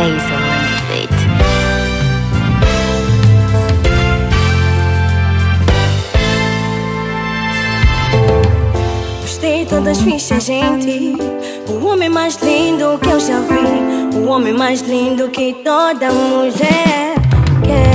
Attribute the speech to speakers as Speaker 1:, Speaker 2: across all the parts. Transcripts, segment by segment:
Speaker 1: paraíso né? perfeito.
Speaker 2: Postei tantas fichas, gente. O homem mais lindo que eu já vi. O homem mais lindo que toda mulher quer.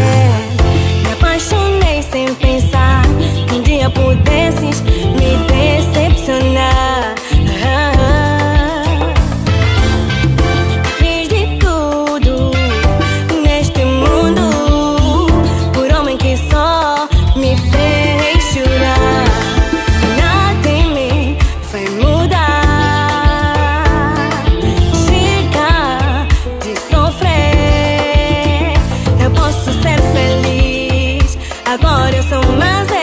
Speaker 2: Agora eu sou mais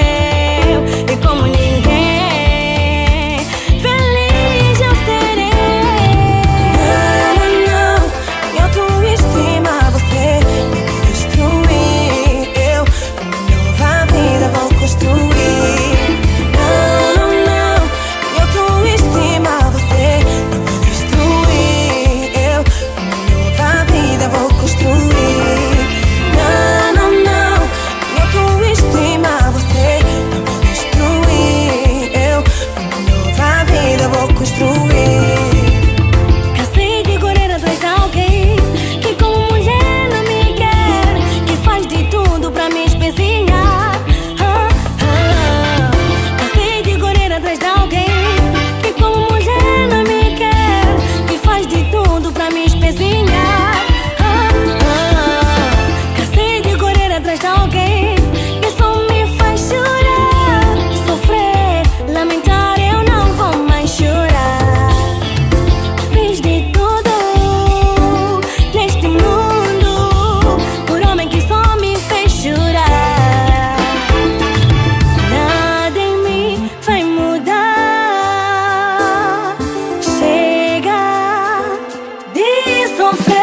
Speaker 2: something